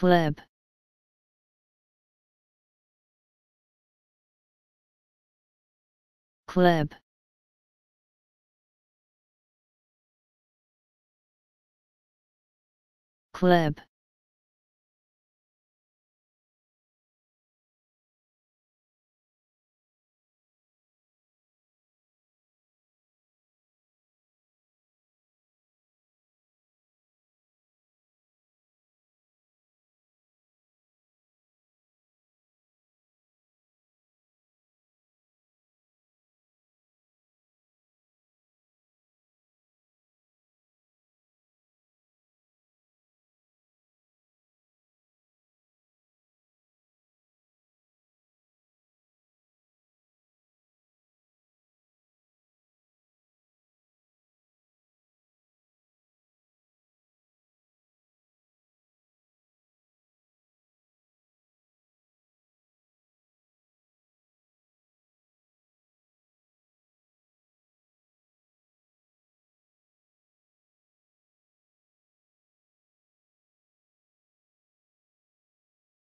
Club. Club. Club.